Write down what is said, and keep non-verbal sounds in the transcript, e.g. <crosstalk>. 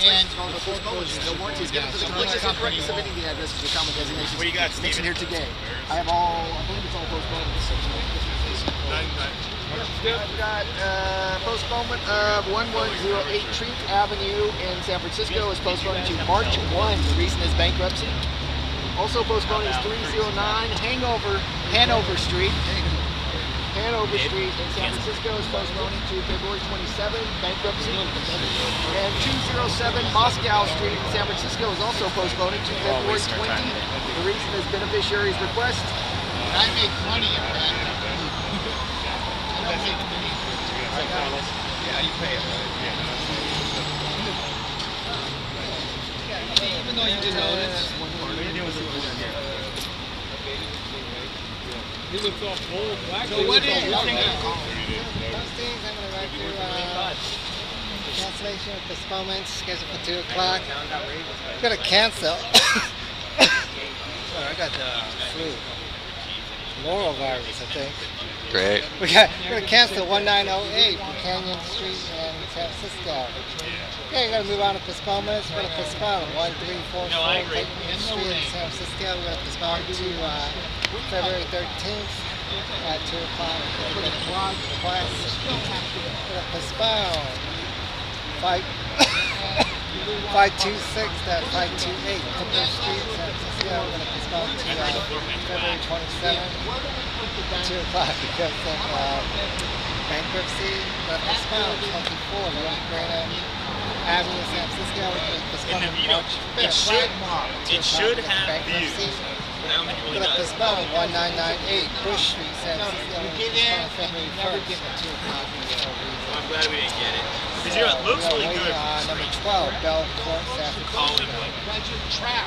And the before postponed. closing, warranty is given for the yeah, completeness so and correctness of company any of the addresses or common designations. What do you got, Steven? here today. I have all, I believe it's all postponed. I've got uh, postponement of 1108 Treat Avenue in San Francisco is postponed to March 1. The reason is bankruptcy. Also postponing is 309 Hangover Hanover Street. Hanover Street in San Francisco is postponing to February 27, bankruptcy. And 207 Moscow Street in San Francisco is also postponing to February 20. The reason is beneficiary's request. I make money in bankruptcy. <laughs> I don't make money. Yeah, you pay it. Even though you didn't own it. He looks all cold, black. So what is? Those things, I'm gonna write through, uh, cancellation of postponement, scheduled for two o'clock. I'm gonna cancel. <coughs> Sorry, I got the flu. Norovirus, I think. Great. We got, we're gonna cancel one nine oh eight Canyon Street in San Francisco. Okay, we're gonna move on to postponements. We're gonna postpone one three four four Clayton Street in San Francisco. We're gonna postpone to, uh, February thirteenth at two o'clock. We're gonna blog request. We're gonna postpone five, five two six that five two eight Cooper Street, San Francisco. We're gonna uh, February twenty-seventh two o'clock because of uh, bankruptcy. But postponed 24 North Greenham Avenue, San Francisco. Postponed And to you it should- it should because have bankruptcy. views. I don't think it We're really gonna does. postpone 1998 Bush Street, San Francisco. you We're get postpone in, February you never 1st get at two o'clock for no reason. I'm glad we didn't get it. Because you know, it looks We're really waiting good. on number 12 Bell Court, San Francisco. Calling, but Budget trap.